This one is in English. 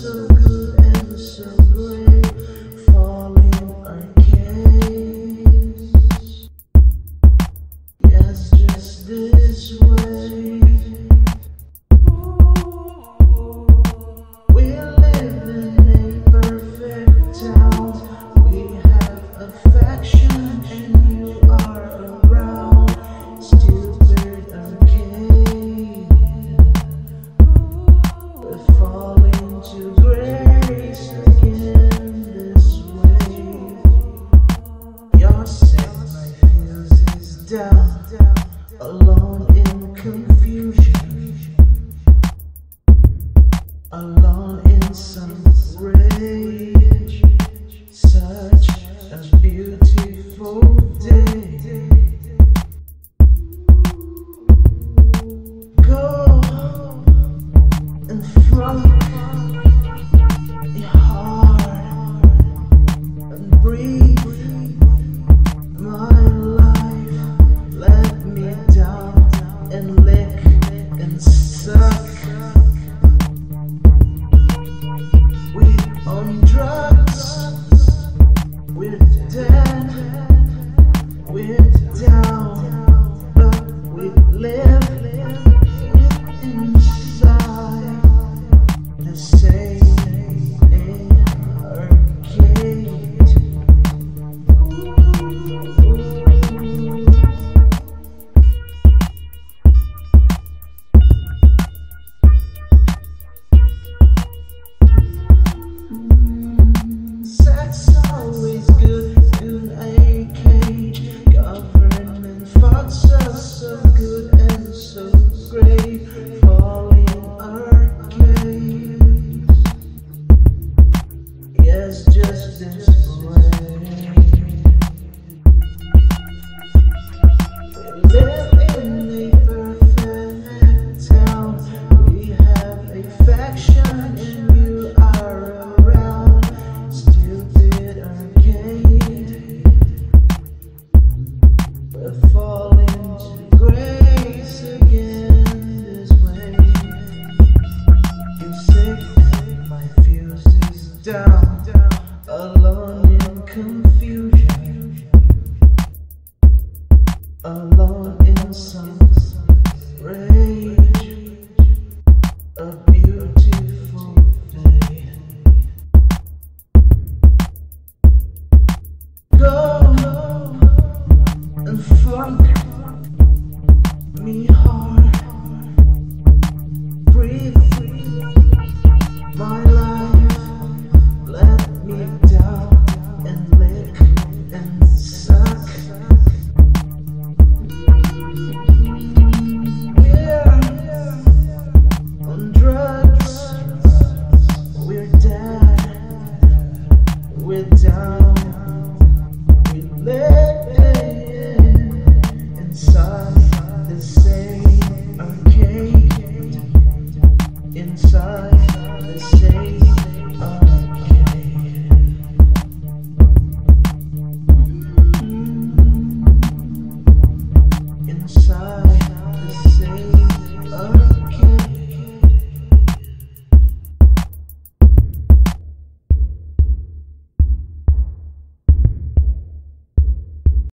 so good. alone. and lick and suck. We're drugs. We're dead. We're down, but we live. just the way. storm inside the shades of